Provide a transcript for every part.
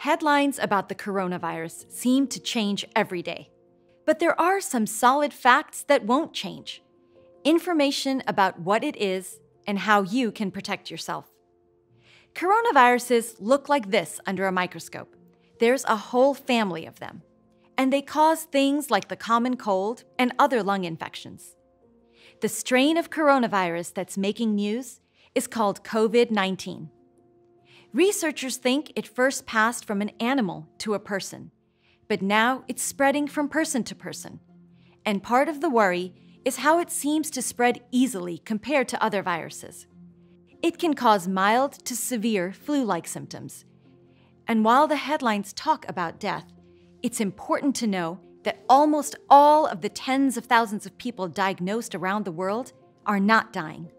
Headlines about the coronavirus seem to change every day. But there are some solid facts that won't change. Information about what it is and how you can protect yourself. Coronaviruses look like this under a microscope. There's a whole family of them. And they cause things like the common cold and other lung infections. The strain of coronavirus that's making news is called COVID 19. Researchers think it first passed from an animal to a person, but now it's spreading from person to person. And part of the worry is how it seems to spread easily compared to other viruses. It can cause mild to severe flu like symptoms. And while the headlines talk about death, it's important to know that almost all of the tens of thousands of people diagnosed around the world are not dying.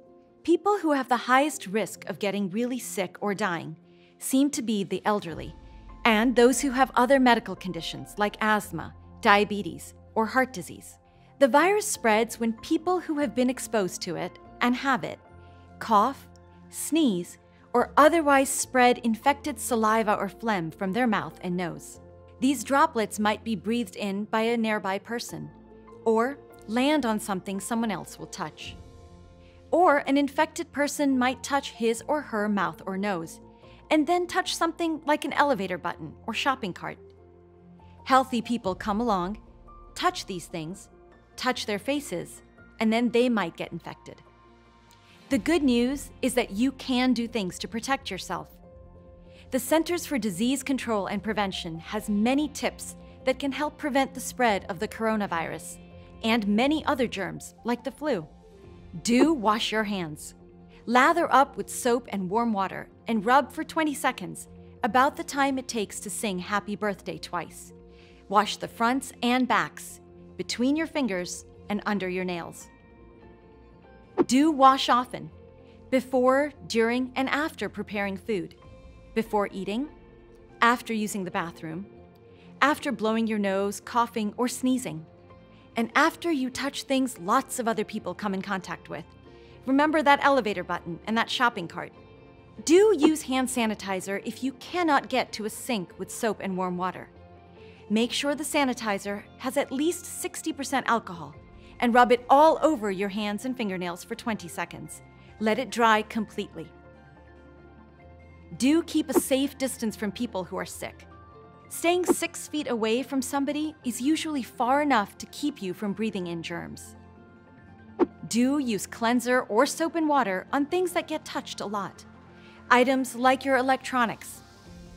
People who have the highest risk of getting really sick or dying seem to be the elderly, and those who have other medical conditions like asthma, diabetes, or heart disease. The virus spreads when people who have been exposed to it and have it cough, sneeze, or otherwise spread infected saliva or phlegm from their mouth and nose. These droplets might be breathed in by a nearby person, or land on something someone else will touch. Or an infected person might touch his or her mouth or nose, and then touch something like an elevator button or shopping cart. Healthy people come along, touch these things, touch their faces, and then they might get infected. The good news is that you can do things to protect yourself. The Centers for Disease Control and Prevention has many tips that can help prevent the spread of the coronavirus and many other germs like the flu. Do wash your hands. Lather up with soap and warm water and rub for 20 seconds, about the time it takes to sing Happy Birthday twice. Wash the fronts and backs, between your fingers and under your nails. Do wash often, before, during, and after preparing food, before eating, after using the bathroom, after blowing your nose, coughing, or sneezing and after you touch things lots of other people come in contact with. Remember that elevator button and that shopping cart. Do use hand sanitizer if you cannot get to a sink with soap and warm water. Make sure the sanitizer has at least 60% alcohol and rub it all over your hands and fingernails for 20 seconds. Let it dry completely. Do keep a safe distance from people who are sick. Staying six feet away from somebody is usually far enough to keep you from breathing in germs. Do use cleanser or soap and water on things that get touched a lot. Items like your electronics,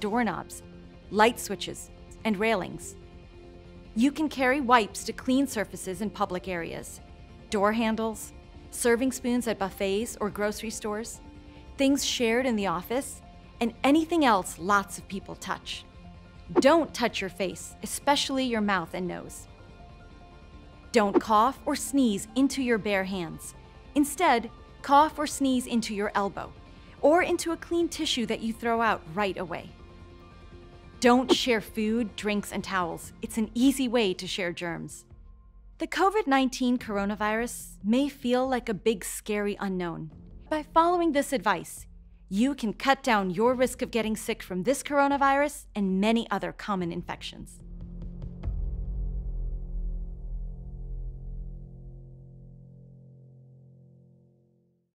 doorknobs, light switches, and railings. You can carry wipes to clean surfaces in public areas, door handles, serving spoons at buffets or grocery stores, things shared in the office, and anything else lots of people touch. Don't touch your face, especially your mouth and nose. Don't cough or sneeze into your bare hands. Instead, cough or sneeze into your elbow or into a clean tissue that you throw out right away. Don't share food, drinks, and towels. It's an easy way to share germs. The COVID 19 coronavirus may feel like a big, scary unknown. By following this advice, you can cut down your risk of getting sick from this coronavirus and many other common infections.